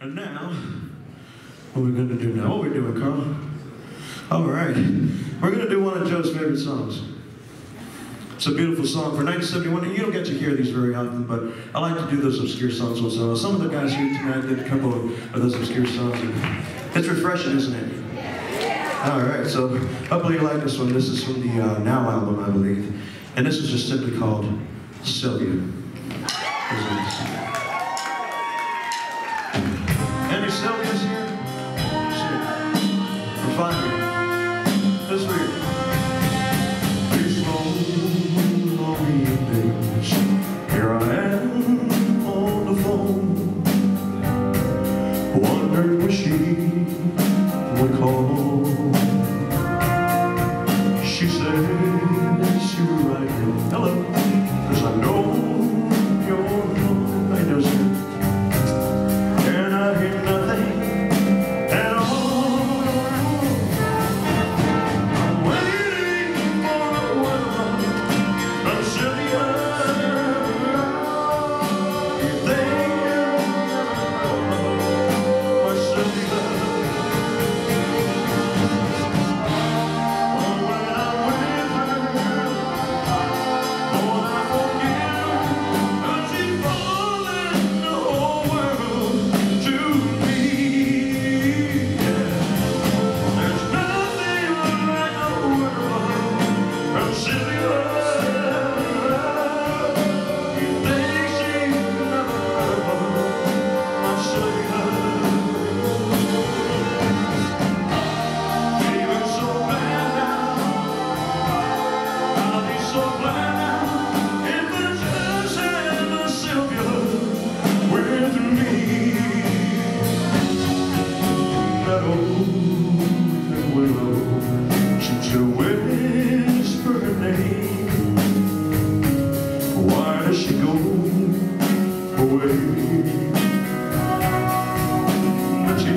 And now, what are we going to do now? What are we doing, Carl? All right. We're going to do one of Joe's favorite songs. It's a beautiful song for 1971, and you don't get to hear these very often, but I like to do those obscure songs once in a while. Some of the guys here tonight did a couple of those obscure songs, it's refreshing, isn't it? All right, so hopefully you like this one. This is from the uh, Now album, I believe, and this is just simply called Sylvia. Sylvias here? Shit. We're fine. That old willow to whisper her name. Why does she go away? She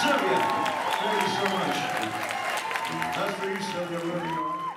Sylvia, thank you so much. That's for you, Sylvia.